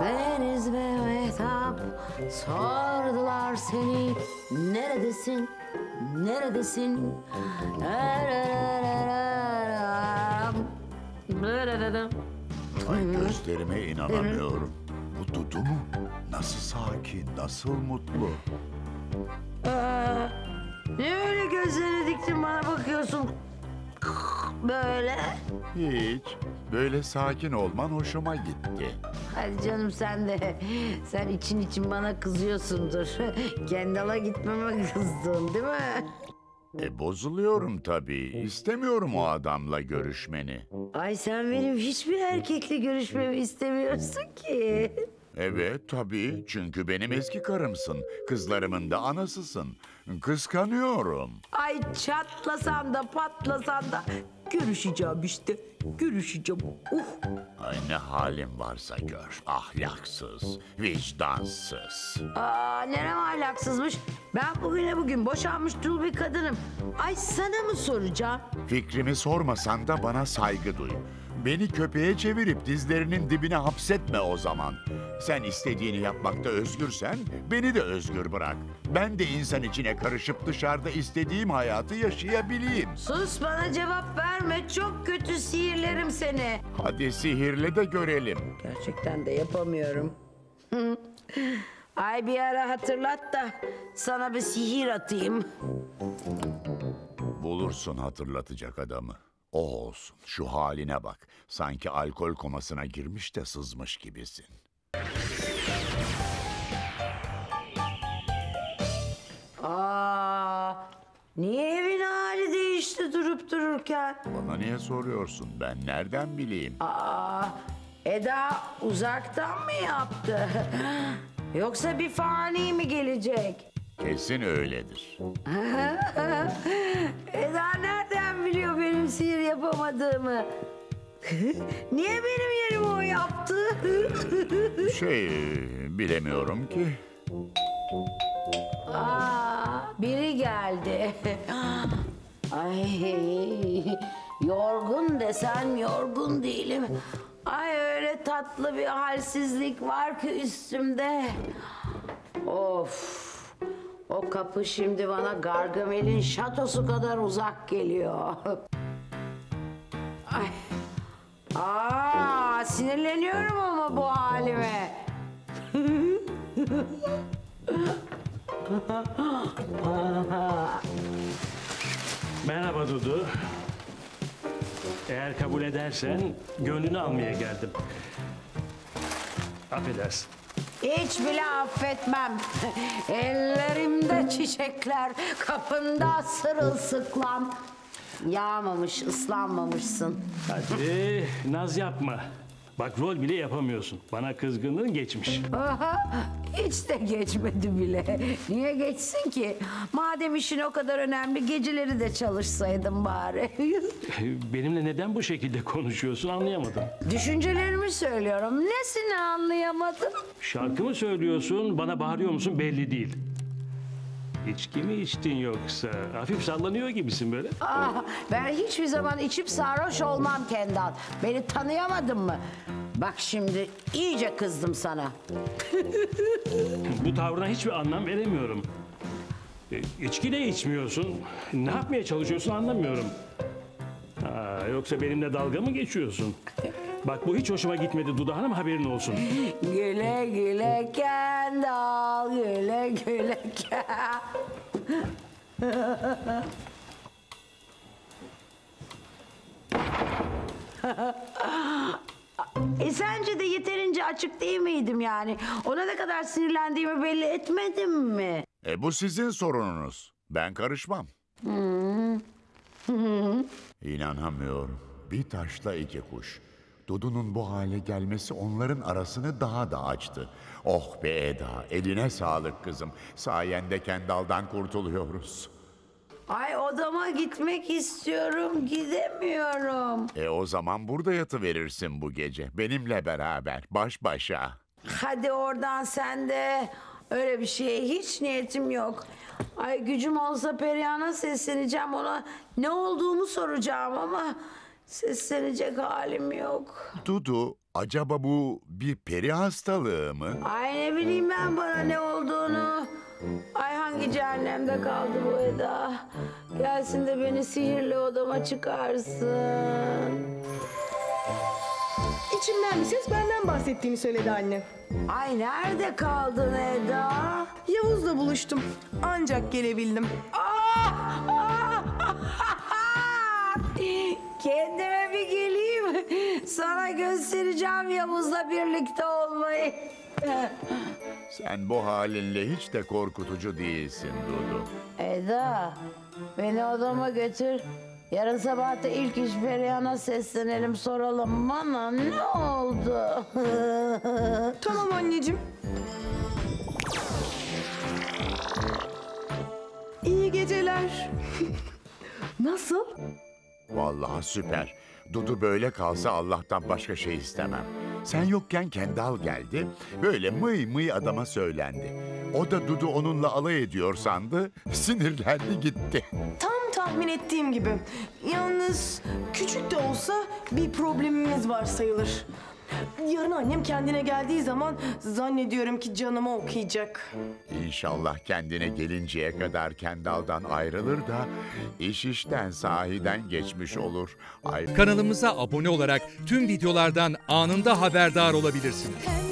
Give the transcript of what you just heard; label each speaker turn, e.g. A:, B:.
A: Deniz ve Mehtap sordular seni neredesin neredesin
B: Ay gözlerime inanamıyorum. Bu Dudu mu? Nasıl sakin, nasıl mutlu.
A: Aa, ne öyle gözlerini diktin bana bakıyorsun böyle
B: Hiç. Böyle sakin olman hoşuma gitti.
A: Hadi canım sen de sen için için bana kızıyorsundur. Kendala gitmeme kızdın değil mi?
B: E bozuluyorum tabii. İstemiyorum o adamla görüşmeni.
A: Ay sen benim hiçbir erkekle görüşmemi istemiyorsun ki.
B: Evet tabii. Çünkü benim eski karımsın. Kızlarımın da anasısın. Kıskanıyorum.
A: Ay çatlasan da patlasan da görüşeceğim işte. Görüşeceğim. Uh.
B: Ay ne halin varsa gör. Ahlaksız, vicdansız.
A: Aa, nerem ahlaksızmış. Ben bugüne bugün boşanmış dul bir kadınım. Ay sana mı soracağım?
B: Fikrimi sormasan da bana saygı duy. Beni köpeğe çevirip dizlerinin dibine hapsetme o zaman. Sen istediğini yapmakta özgürsen beni de özgür bırak. Ben de insan içine karışıp dışarıda istediğim hayatı yaşayabileyim.
A: Sus bana cevap verme. Çok kötü sihirlerim seni.
B: Hadi sihirle de görelim.
A: Gerçekten de yapamıyorum. Ay bir ara hatırlat da sana bir sihir atayım.
B: Bulursun hatırlatacak adamı. O olsun. Şu haline bak. Sanki alkol komasına girmiş de sızmış gibisin.
A: Aa, niye evin hali değişti durup dururken?
B: Bana niye soruyorsun? Ben nereden bileyim?
A: Aa, Eda uzaktan mı yaptı? Yoksa bir fani mi gelecek?
B: Kesin öyledir.
A: yapamadığımı? Niye benim yerime o yaptı?
B: Şey, bilemiyorum ki.
A: Aa, biri geldi. Ay, yorgun desem yorgun değilim. Ay öyle tatlı bir halsizlik var ki üstümde. Of. O kapı şimdi bana Gargamel'in şatosu kadar uzak geliyor. Ay. Aa, sinirleniyorum ama bu halime.
C: Merhaba Dudu. Eğer kabul edersen gönlünü almaya geldim. Affedersin.
A: Hiç bile affetmem. Ellerimde çiçekler, kapında sırılsıklam. Yağmamış, ıslanmamışsın.
C: Hadi naz yapma. Bak rol bile yapamıyorsun. Bana kızgınlığın geçmiş.
A: Aha, hiç de geçmedi bile. Niye geçsin ki? Madem işin o kadar önemli, geceleri de çalışsaydım bari.
C: Benimle neden bu şekilde konuşuyorsun anlayamadım.
A: Düşüncelerimi söylüyorum. Nesini anlayamadım?
C: Şarkı mı söylüyorsun, bana bağırıyor musun belli değil. İçki mi içtin yoksa? Hafif sallanıyor gibisin böyle.
A: Ah, ben hiçbir zaman içip sarhoş olmam Kendal. Beni tanıyamadın mı? Bak şimdi iyice kızdım sana.
C: Bu tavrına hiçbir anlam veremiyorum. E, içki de içmiyorsun. Ne yapmaya çalışıyorsun anlamıyorum. Ha, yoksa benimle dalga mı geçiyorsun? Bak bu hiç hoşuma gitmedi Duda Hanım haberin olsun.
A: Güle güle Kendal, güle güle Kendal. E sence de yeterince açık değil miydim yani? Ona ne kadar sinirlendiğimi belli etmedim mi?
B: E bu sizin sorununuz. Ben karışmam. İnanamıyorum. Bir taşla iki kuş. Dudu'nun bu hale gelmesi onların arasını daha da açtı. Oh be Eda, eline sağlık kızım. Sayende Kendal'dan kurtuluyoruz.
A: Ay odama gitmek istiyorum, gidemiyorum.
B: E o zaman burada yatıverirsin bu gece. Benimle beraber, baş başa.
A: Hadi oradan sen de. Öyle bir şeye hiç niyetim yok. Ay gücüm olsa Perihan'a sesleneceğim ona ne olduğumu soracağım ama Seslenecek halim yok.
B: Dudu, acaba bu bir peri hastalığı mı?
A: Ay ne bileyim ben bana ne olduğunu. Ay hangi cehennemde kaldı bu Eda? Gelsin de beni sihirli odama çıkarsın.
D: İçimden bir ses benden bahsettiğini söyledi anne.
A: Ay nerede kaldın Eda?
D: Yavuz'la buluştum. Ancak gelebildim.
A: Ah! Ah! Kendime bir geleyim. Sana göstereceğim Yavuz'la birlikte olmayı.
B: Sen bu halinle hiç de korkutucu değilsin Dudu.
A: Eda, beni odama götür. Yarın sabah da ilk iş Perihan'a seslenelim soralım bana ne oldu?
D: Tamam anneciğim. İyi geceler. Nasıl?
B: Vallahi süper. Dudu böyle kalsa Allah'tan başka şey istemem. Sen yokken Kendal geldi. Böyle mıy mıy adama söylendi. O da Dudu onunla alay ediyor sandı. Sinirlendi gitti.
D: Tam tahmin ettiğim gibi. Yalnız küçük de olsa bir problemimiz var sayılır. Yarın annem kendine geldiği zaman zannediyorum ki canımı okuyacak.
B: İnşallah kendine gelinceye kadar Kendal'dan ayrılır da iş işten sahiden geçmiş olur. Ay
E: Kanalımıza abone olarak tüm videolardan anında haberdar olabilirsiniz.